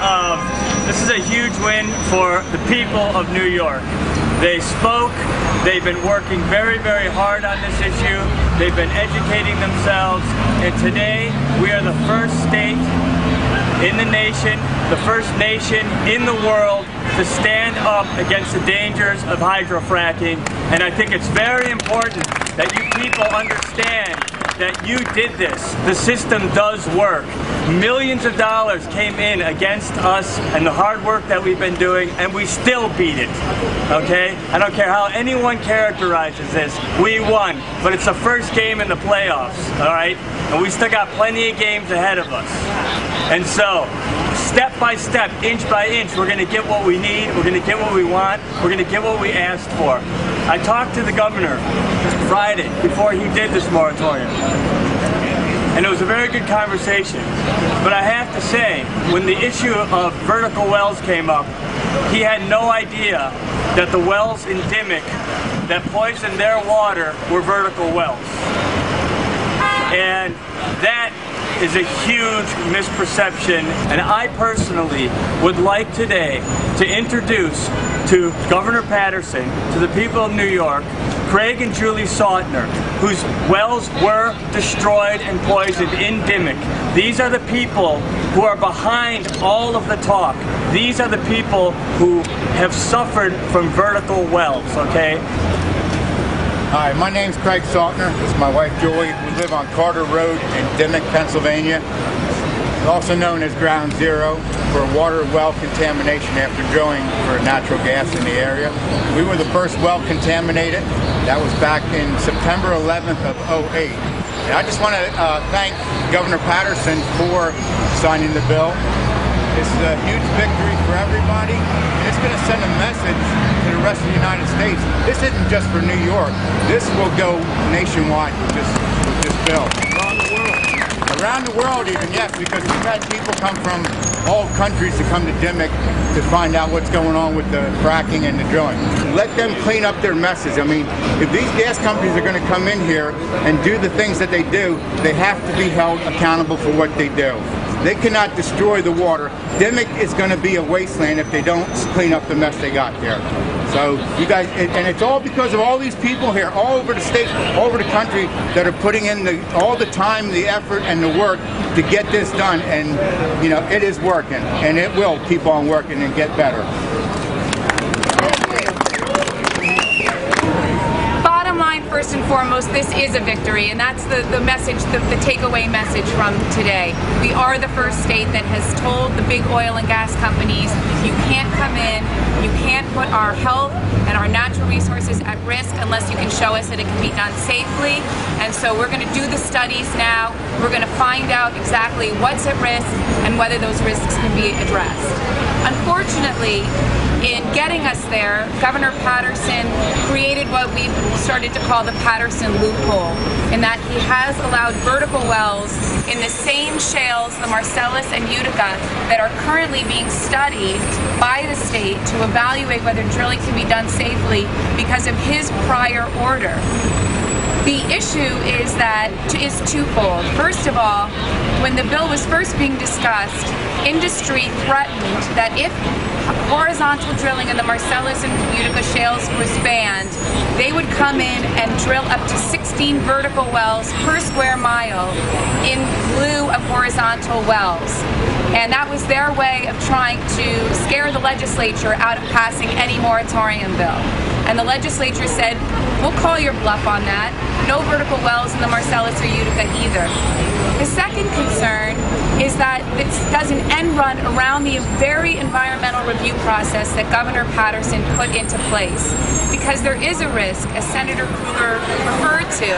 of this is a huge win for the people of New York. They spoke, they've been working very, very hard on this issue, they've been educating themselves, and today we are the first state in the nation, the first nation in the world to stand up against the dangers of hydrofracking. And I think it's very important that you people understand that you did this. The system does work. Millions of dollars came in against us and the hard work that we've been doing, and we still beat it. Okay? I don't care how anyone characterizes this. We won, but it's the first game in the playoffs. All right? And we still got plenty of games ahead of us. And so, step by step, inch by inch, we're going to get what we need, we're going to get what we want, we're going to get what we asked for. I talked to the governor Friday before he did this moratorium. And it was a very good conversation. But I have to say, when the issue of vertical wells came up, he had no idea that the wells in that poisoned their water were vertical wells. And that is a huge misperception and I personally would like today to introduce to Governor Paterson, to the people of New York, Craig and Julie Sautner, whose wells were destroyed and poisoned in Dimock. These are the people who are behind all of the talk. These are the people who have suffered from vertical wells, okay? Hi, my name's Craig Sautner. This is my wife Julie. We live on Carter Road in Dimock, Pennsylvania. Also known as Ground Zero for water well contamination after drilling for natural gas in the area. We were the first well contaminated. That was back in September 11th of 08. And I just want to uh, thank Governor Paterson for signing the bill. This is a huge victory for everybody. And it's going to send a message to the rest of the United States. This isn't just for New York. This will go nationwide with this, with this bill. Around the world. Even, yes, because we've had people come from all countries to come to Dimock to find out what's going on with the fracking and the drilling. Let them clean up their messes. I mean, if these gas companies are going to come in here and do the things that they do, they have to be held accountable for what they do. They cannot destroy the water. Dimock is going to be a wasteland if they don't clean up the mess they got there. So you guys, and it's all because of all these people here, all over the state, all over the country, that are putting in the, all the time, the effort, and the work to get this done. And you know, it is working, and it will keep on working and get better. First and foremost, this is a victory, and that's the, the message, the, the takeaway message from today. We are the first state that has told the big oil and gas companies, you can't come in, you can't put our health and our natural resources at risk unless you can show us that it can be done safely. And so we're going to do the studies now. We're going to find out exactly what's at risk and whether those risks can be addressed. Unfortunately, in getting us there, Governor Paterson created what we started to call the Paterson loophole, in that he has allowed vertical wells in the same shales, the Marcellus and Utica, that are currently being studied by the state to evaluate whether drilling can be done safely because of his prior order. The issue is that is twofold. First of all, when the bill was first being discussed, industry threatened that if horizontal drilling in the Marcellus and Utica shales was banned, they would come in and drill up to 16 vertical wells per square mile in lieu of horizontal wells. And that was their way of trying to scare the legislature out of passing any moratorium bill. And the legislature said, we'll call your bluff on that. No vertical wells in the Marcellus or Utica either. The second concern is that it does an end run around the very environmental review process that Governor Paterson put into place. Because there is a risk, as Senator Krueger referred to,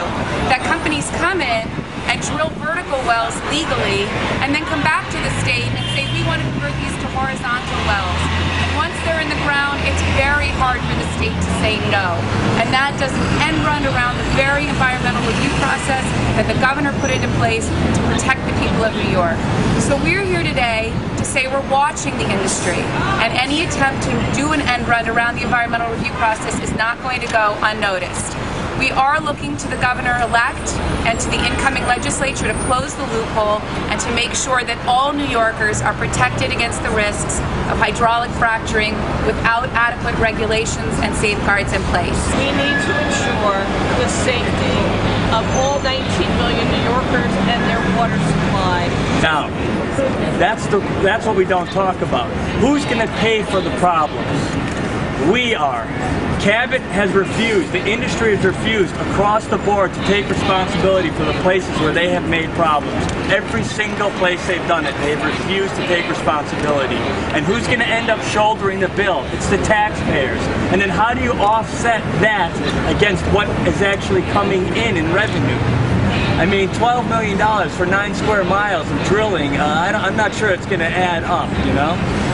that companies come in and drill vertical wells legally and then come back to the state and say, we want to convert these to horizontal wells. And once they're in the ground, it's very hard for the state to say no. And that does an end run around the very environmental review process that the governor put into place to protect the people of New York. So we're here today to say we're watching the industry and any attempt to do an end run around the environmental review process is not going to go unnoticed. We are looking to the governor-elect and to the incoming legislature to close the loophole and to make sure that all New Yorkers are protected against the risks of hydraulic fracturing without adequate regulations and safeguards in place. We need to ensure the safety of all 19 million New Yorkers and their water supply. Now, that's the that's what we don't talk about. Who's going to pay for the problems? We are. Cabot has refused, the industry has refused across the board to take responsibility for the places where they have made problems. Every single place they've done it, they've refused to take responsibility. And who's going to end up shouldering the bill? It's the taxpayers. And then how do you offset that against what is actually coming in in revenue? I mean, $12 million for nine square miles of drilling, uh, I I'm not sure it's going to add up, you know?